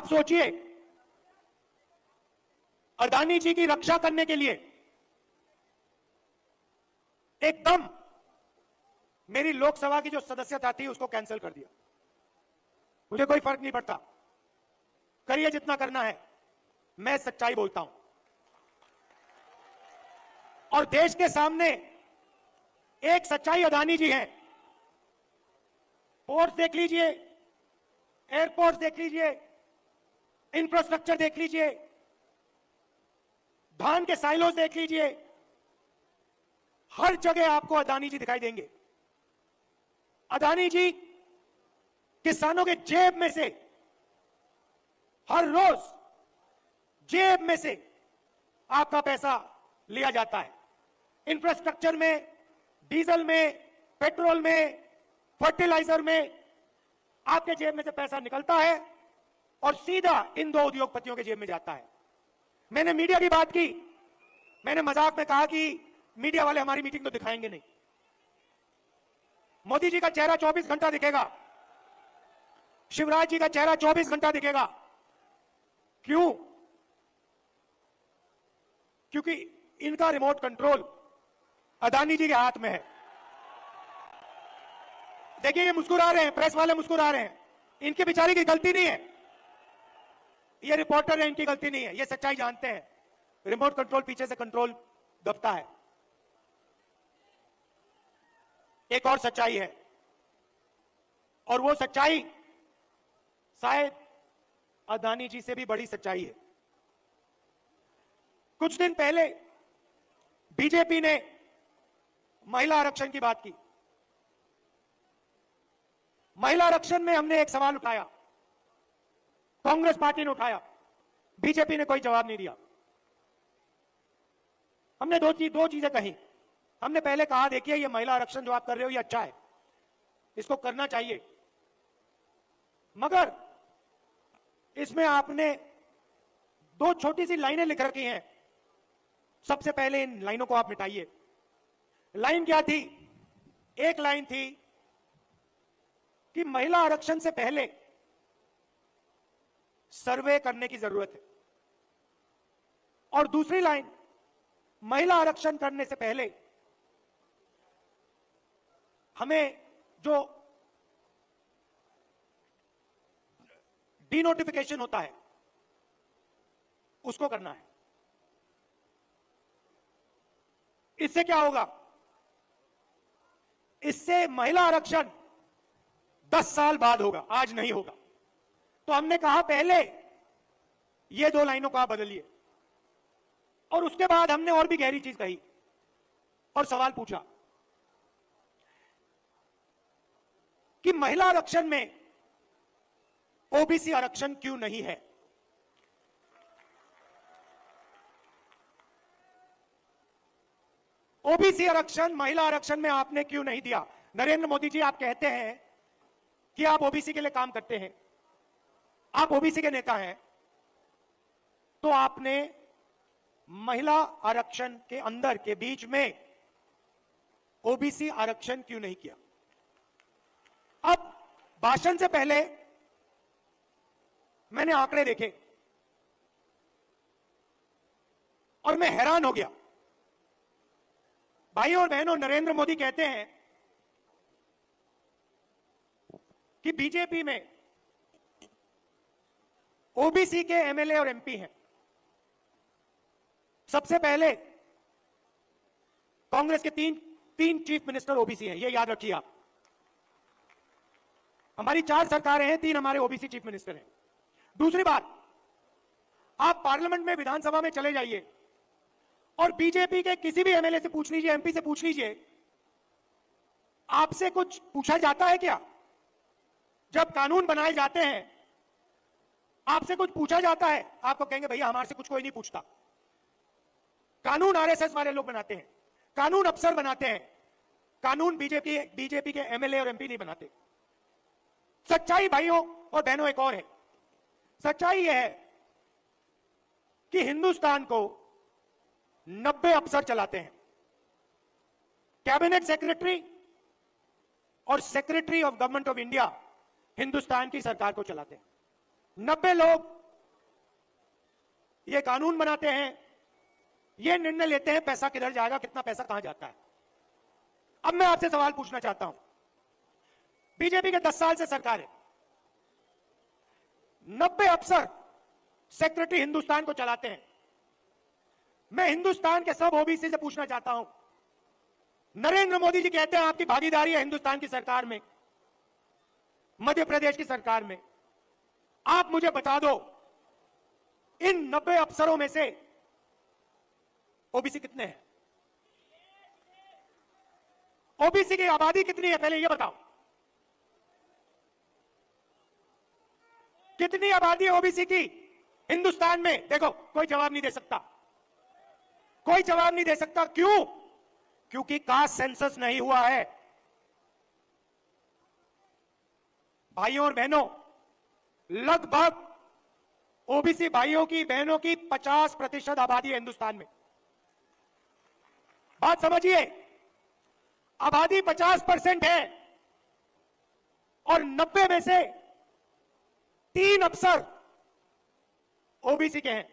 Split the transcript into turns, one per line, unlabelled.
आप सोचिए। अदानी जी की रक्षा करने के लिए एकदम मेरी लोकसभा की जो सदस्यता थी, उसको कैंसिल कर दिया। मुझे कोई फ़र्क नहीं पड़ता। करिए जितना करना है। मैं सच्चाई बोलता हूँ। और देश के सामने एक सच्चाई अदानी जी हैं। पोर्ट देख लीजिए, एयरपोर्ट देख लीजिए इंफ्रास्ट्रक्चर देख लीजिए। धान के साइलों देख लीजिए। हर जगह आपको अदानी जी दिखाई देंगे। अदानी जी किसानों के जेब में से हर रोज जेब में से आपका पैसा लिया जाता है। इंफ्रास्ट्रक्चर में डीजल में पेट्रोल में फर्टिलाइज़र में आपके जेब में से पैसा निकलता है। और सीधा इन दो उद्योगपतियों के जेब में जाता है। मैंने मीडिया की बात की। मैंने मज़ाक में कहा कि मीडिया वाले हमारी मीटिंग तो दिखाएँगे नहीं। मोदी जी का चेहरा 24 घंटा दिखेगा। शिवराज जी का चेहरा 24 घंटा दिखेगा। क्यों? क्योंकि इनका रिमोट कंट्रोल अदानी जी के हाथ में है। देखिए, ये मुस्कुरा रहे हैं, प्रेस वाले मुस्कुरा रहे हैं। इनके बेचारी की गलती नहीं है। ये रिपोर्टर है, इनकी गलती नहीं है, ये सच्चाई जानते हैं। रिमोट कंट्रोल पीछे से कंट्रोल दबता है। एक और सच्चाई है। और वो सच्चाई शायद अदानी जी से भी बड़ी सच्चाई है। कुछ दिन पहले बीजेपी ने महिला आरक्षण की बात की। महिला आरक्षण में हमने एक सवाल उठाया। कांग्रेस पार्टी ने उठाया। बीजेपी ने कोई जवाब नहीं दिया। हमने दो चीज़ दो चीज़ें कही। हमने पहले कहा, देखिए, ये महिला आरक्षण जो आप कर रहे हो, ये अच्छा है। इसको करना चाहिए। मगर इसमें आपने दो छोटी सी लाइनें लिख रखी हैं। सबसे पहले इन लाइनों को आप मिटाइए। लाइन क्या थी? एक लाइन थी कि महिला आरक्षण से पहले सर्वे करने की ज़रूरत है। और दूसरी लाइन, महिला आरक्षण करने से पहले हमें जो डीनोटिफिकेशन होता है, उसको करना है। इससे क्या होगा? इससे महिला आरक्षण 10 साल बाद होगा, आज नहीं होगा। तो हमने कहा पहले, ये दो लाइनों को बदलिए। और उसके बाद हमने और भी गहरी चीज़ कही और सवाल पूछा कि महिला आरक्षण में ओबीसी आरक्षण क्यों नहीं है? ओबीसी आरक्षण, महिला आरक्षण में आपने क्यों नहीं दिया? नरेंद्र मोदी जी, आप कहते हैं कि आप ओबीसी के लिए काम करते हैं। आप ओबीसी के नेता हैं तो आपने महिला आरक्षण के अंदर के बीच में ओबीसी आरक्षण क्यों नहीं किया? अब भाषण से पहले मैंने आंकड़े देखे और मैं हैरान हो गया। भाई और बहनों, नरेंद्र मोदी कहते हैं कि बीजेपी में ओबीसी के एमएलए और एमपी हैं। सबसे पहले कांग्रेस के तीन तीन चीफ मिनिस्टर ओबीसी हैं, ये याद रखिए आप। हमारी चार सरकारें हैं, तीन हमारे ओबीसी चीफ मिनिस्टर हैं। दूसरी बात, आप पार्लियामेंट में विधानसभा में चले जाइए और बीजेपी के किसी भी एमएलए से पूछ लीजिए, एमपी से पूछ लीजिए, आपसे कुछ पूछा जाता है क्या? जब कानून बनाए जाते हैं आपसे कुछ पूछा जाता है आपको कहेंगे, भैया, हमारे से कुछ कोई नहीं पूछता। कानून आरएसएस वाले लोग बनाते हैं, कानून अफसर बनाते हैं, कानून बीजेपी बीजेपी के एमएलए और एमपी नहीं बनाते। सच्चाई भाइयों और बहनों एक और है। सच्चाई यह है कि हिंदुस्तान को नब्बे अफसर चलाते हैं। कैबिनेट सेक्रेटरी और secretary of government of India Hindustan की सरकार को चलाते हैं। नब्बे लोग ये कानून बनाते हैं, ये निर्णय लेते हैं, पैसा किधर जाएगा, कितना पैसा कहाँ जाता है। अब मैं आपसे सवाल पूछना चाहता हूँ। बीजेपी के दस साल से सरकार है। नब्बे अफसर सेक्रेटरी हिंदुस्तान को चलाते हैं। मैं हिंदुस्तान के सब ओबीसी से पूछना चाहता हूँ। नरेंद्र मोदी जी कहते हैं, आपकी भागीदारी है हिंदुस्तान की सरकार में, मध्य प्रदेश की सरकार में। आप मुझे बता दो, इन नब्बे अफसरों में से ओबीसी कितने हैं? ओबीसी की आबादी कितनी है? पहले ये बताओ। कितनी आबादी है ओबीसी की हिंदुस्तान में? देखो, कोई जवाब नहीं दे सकता। कोई जवाब नहीं दे सकता। क्यों? क्योंकि कास्ट सेंसस नहीं हुआ है। भाइयों और बहनों लगभग ओबीसी भाइयों की, बहनों की 50 प्रतिशत आबादी है हिंदुस्तान में। बात समझिए, आबादी 50 परसेंट है और 90 में से तीन अफसर ओबीसी के हैं।